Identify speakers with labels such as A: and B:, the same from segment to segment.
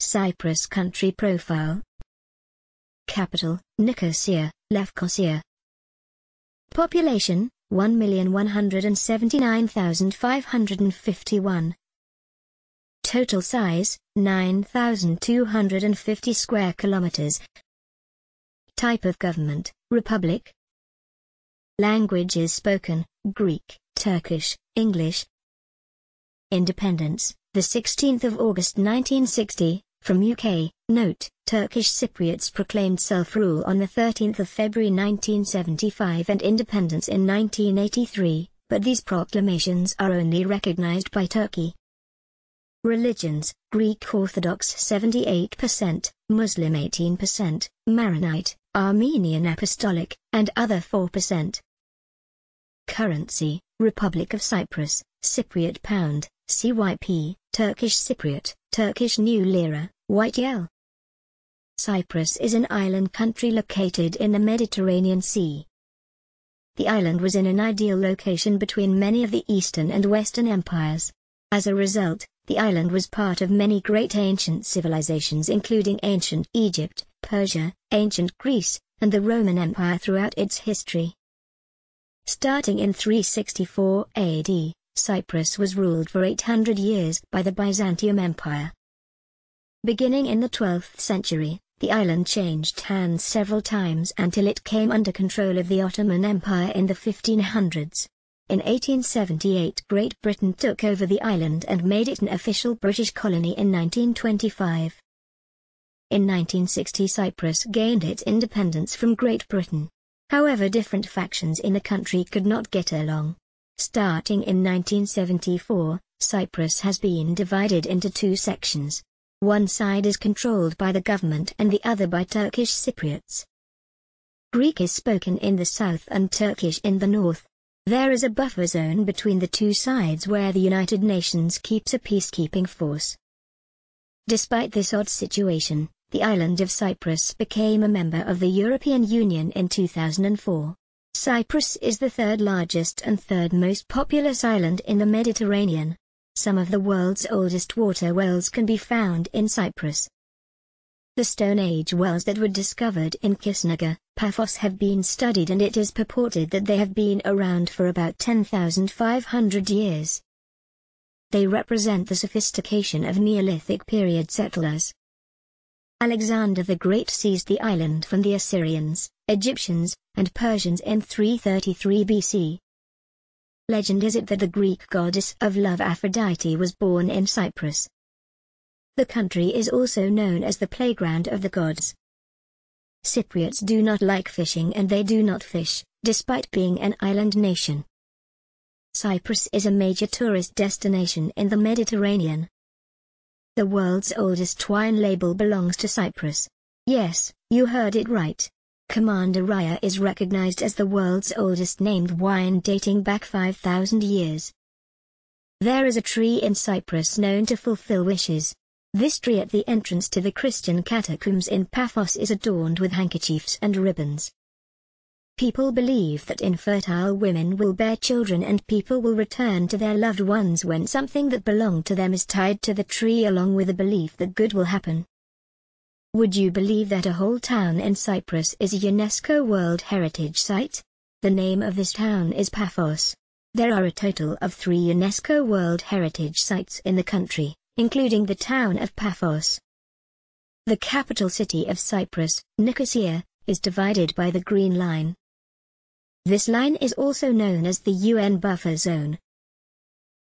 A: Cyprus country profile. Capital, Nicosia, Lefkosia. Population, 1,179,551. Total size, 9,250 square kilometers. Type of government, Republic. Languages spoken, Greek, Turkish, English. Independence, the 16th of August 1960, from UK, note, Turkish Cypriots proclaimed self-rule on the 13th of February 1975 and independence in 1983, but these proclamations are only recognized by Turkey. Religions, Greek Orthodox 78%, Muslim 18%, Maronite, Armenian Apostolic, and other 4%. Currency, Republic of Cyprus, Cypriot Pound, CYP, Turkish Cypriot, Turkish New Lira, YTL. Cyprus is an island country located in the Mediterranean Sea. The island was in an ideal location between many of the Eastern and Western empires. As a result, the island was part of many great ancient civilizations including ancient Egypt, Persia, ancient Greece, and the Roman Empire throughout its history. Starting in 364 AD, Cyprus was ruled for 800 years by the Byzantium Empire. Beginning in the 12th century, the island changed hands several times until it came under control of the Ottoman Empire in the 1500s. In 1878 Great Britain took over the island and made it an official British colony in 1925. In 1960 Cyprus gained its independence from Great Britain. However different factions in the country could not get along. Starting in 1974, Cyprus has been divided into two sections. One side is controlled by the government and the other by Turkish Cypriots. Greek is spoken in the south and Turkish in the north. There is a buffer zone between the two sides where the United Nations keeps a peacekeeping force. Despite this odd situation, the island of Cyprus became a member of the European Union in 2004. Cyprus is the third largest and third most populous island in the Mediterranean. Some of the world's oldest water wells can be found in Cyprus. The Stone Age wells that were discovered in Kissonerga, Paphos have been studied and it is purported that they have been around for about 10,500 years. They represent the sophistication of Neolithic period settlers. Alexander the Great seized the island from the Assyrians, Egyptians, and Persians in 333 BC. Legend is it that the Greek goddess of love Aphrodite was born in Cyprus. The country is also known as the playground of the gods. Cypriots do not like fishing and they do not fish, despite being an island nation. Cyprus is a major tourist destination in the Mediterranean. The world's oldest wine label belongs to Cyprus. Yes, you heard it right. Commandaria is recognized as the world's oldest named wine dating back 5,000 years. There is a tree in Cyprus known to fulfill wishes. This tree at the entrance to the Christian catacombs in Paphos is adorned with handkerchiefs and ribbons. People believe that infertile women will bear children and people will return to their loved ones when something that belonged to them is tied to the tree along with the belief that good will happen. Would you believe that a whole town in Cyprus is a UNESCO World Heritage Site? The name of this town is Paphos. There are a total of three UNESCO World Heritage Sites in the country including the town of Paphos. The capital city of Cyprus, Nicosia, is divided by the Green Line. This line is also known as the UN buffer zone.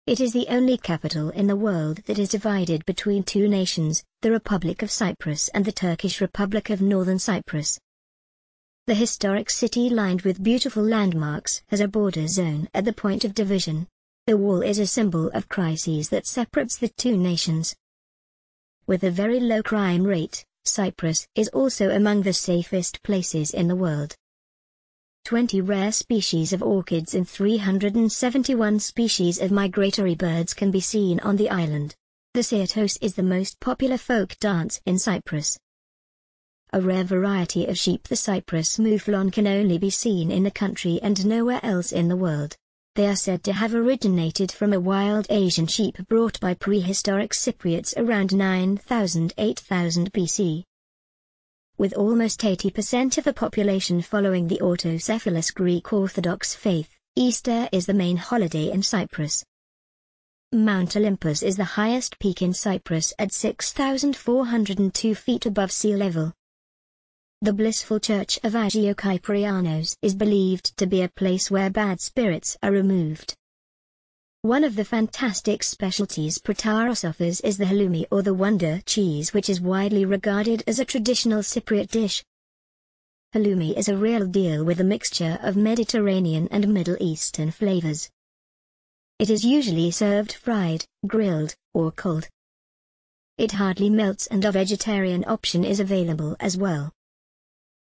A: It is the only capital in the world that is divided between two nations, the Republic of Cyprus and the Turkish Republic of Northern Cyprus. The historic city lined with beautiful landmarks has a border zone at the point of division. The wall is a symbol of crises that separates the two nations. With a very low crime rate, Cyprus is also among the safest places in the world. 20 rare species of orchids and 371 species of migratory birds can be seen on the island. The Syrtos is the most popular folk dance in Cyprus. A rare variety of sheep the Cyprus mouflon can only be seen in the country and nowhere else in the world. They are said to have originated from a wild Asian sheep brought by prehistoric Cypriots around 9000-8000 BC. With almost 80% of the population following the autocephalous Greek Orthodox faith, Easter is the main holiday in Cyprus. Mount Olympus is the highest peak in Cyprus at 6,402 feet above sea level. The blissful church of Agio Kyprianos is believed to be a place where bad spirits are removed. One of the fantastic specialties Protaras offers is the halloumi or the wonder cheese which is widely regarded as a traditional Cypriot dish. Halloumi is a real deal with a mixture of Mediterranean and Middle Eastern flavors. It is usually served fried, grilled, or cold. It hardly melts and a vegetarian option is available as well.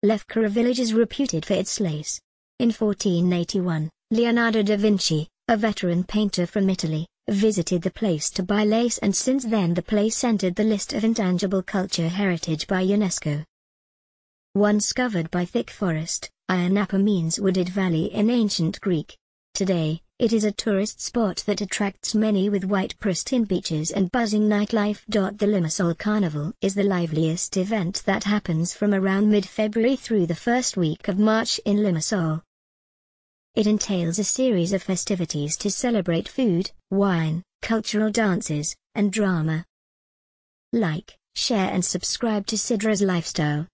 A: Lefkara village is reputed for its lace. In 1481, Leonardo da Vinci, a veteran painter from Italy, visited the place to buy lace and since then the place entered the list of intangible culture heritage by UNESCO. Once covered by thick forest, Ayia Napa means wooded valley in ancient Greek. Today, it is a tourist spot that attracts many with white pristine beaches and buzzing nightlife. The Limassol Carnival is the liveliest event that happens from around mid-February through the first week of March in Limassol. It entails a series of festivities to celebrate food, wine, cultural dances, and drama. Like, share and subscribe to Siddra's Lifestyle.